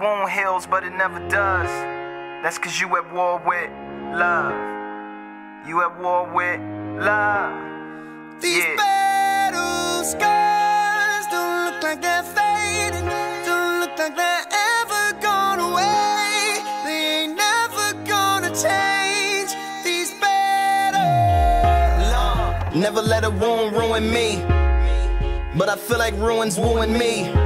wound heals, but it never does. That's cause you at war with love. You at war with love. These Yeah. battle scars don't look like they're fading. Don't look like they're ever gone away. They ain't never gonna change. These battles. Never let a wound ruin me. But I feel like ruins wooing me.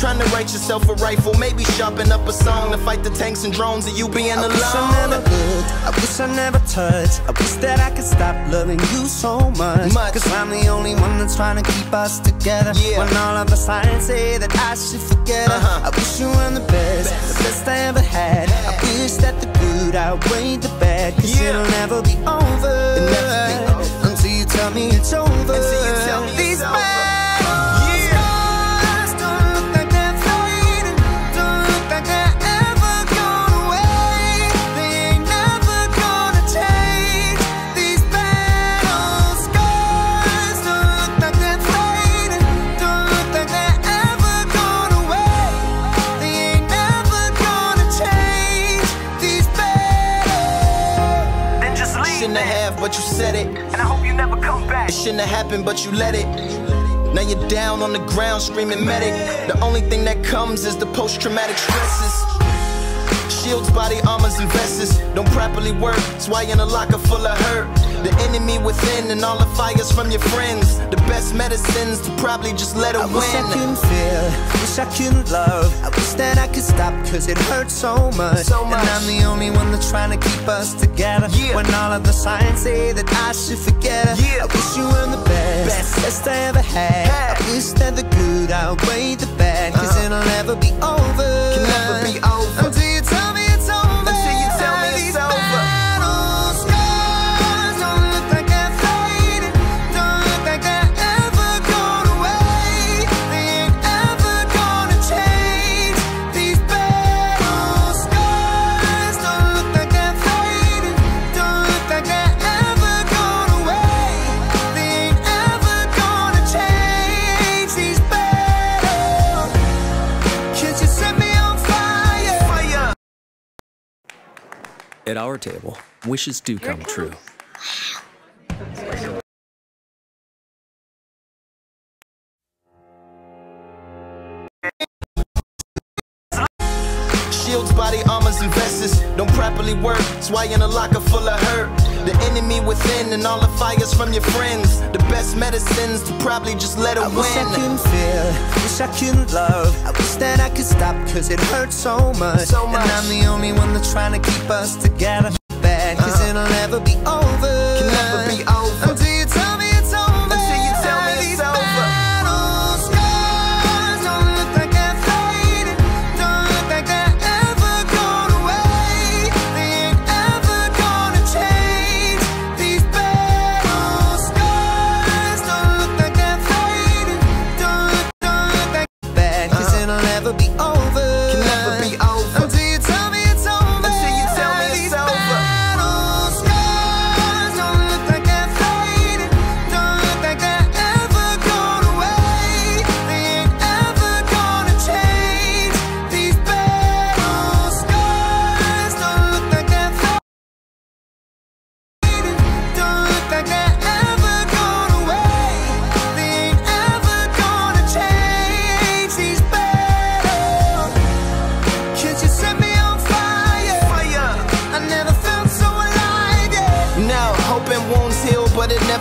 Trying to write yourself a rifle, maybe sharpen up a song to fight the tanks and drones of you being I alone. wish I never looked, I wish I never touched. I wish that I could stop loving you so much. Much. Cause I'm the only one that's trying to keep us together. Yeah. When all of the signs say that I should forget her. Uh-huh. I wish you were the best, the best I ever had. I wish that the good outweighed the bad. Cause Yeah. it'll never be over. Have, but you said it. And I hope you never come back. It shouldn't have happened, but you let it. Now you're down on the ground screaming medic. The only thing that comes is the post traumatic stresses. Shields, body armors, and vests don't properly work. That's why you're in a locker full of hurt. The enemy within and all the fires from your friends. The best medicines to probably just let it I wish I win. Wish I couldn't love. I wish that I could stop, cause it hurts so much. So much. And I'm the only one that's trying to keep us together. Yeah. When all of the signs say that I should forget her. Yeah. I wish you were the best, Best. best I ever had. Had. I wish that the good outweighed the bad, cause Uh-huh. it'll never be over. Can never be over. Until At our table, wishes do come true. Shields, body armors, and vests don't properly work. That's why you're in a locker full of hurt. The enemy within and all the fires from your friends. The best medicines to probably just let it I wish I win. couldn't feel, wish I couldn't love. I wish that I could stop, cause it hurts so much. So much. And I'm the only one that's trying to keep us together. Bad, cause Uh-huh. it'll never be over. Never be over.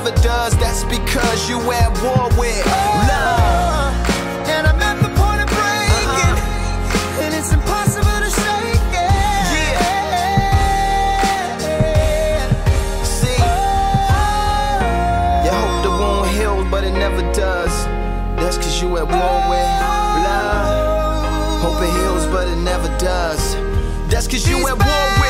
Never does. That's because you at war with love. And I'm at the point of breaking, Uh-huh. and it's impossible to shake it. Yeah. See, you hope the wound heals, but it never does. That's cause you at war with love. Hope it heals, but it never does. That's cause you at war with